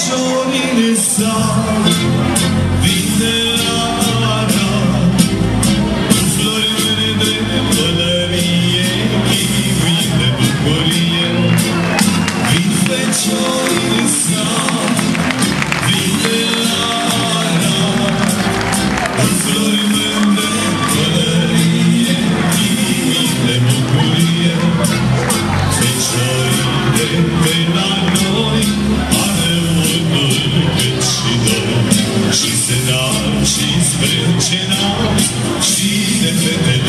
ciò di She that